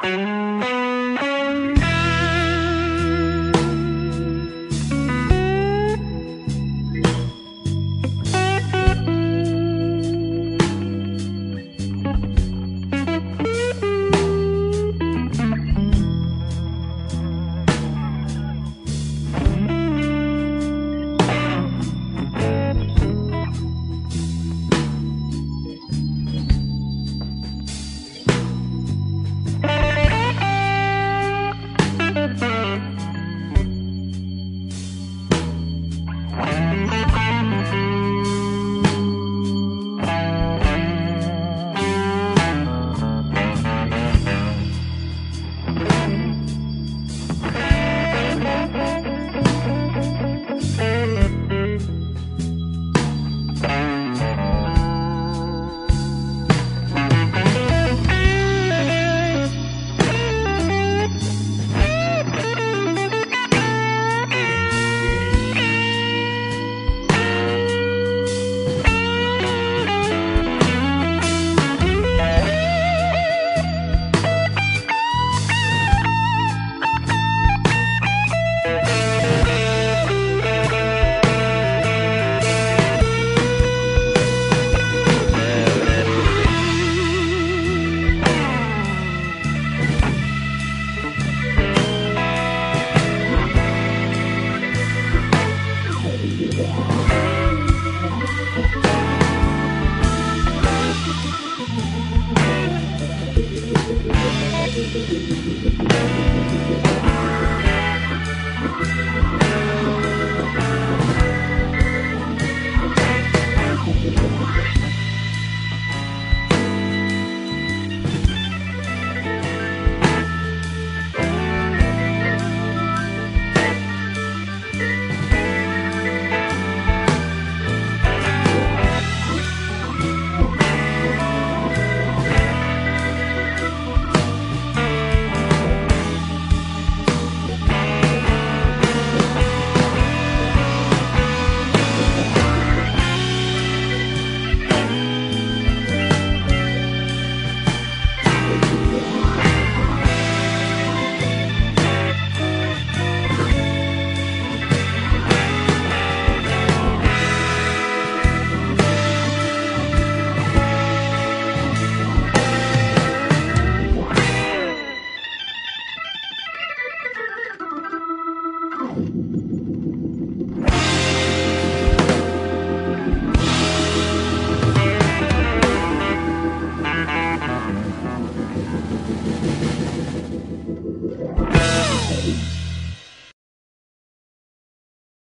Queen Thank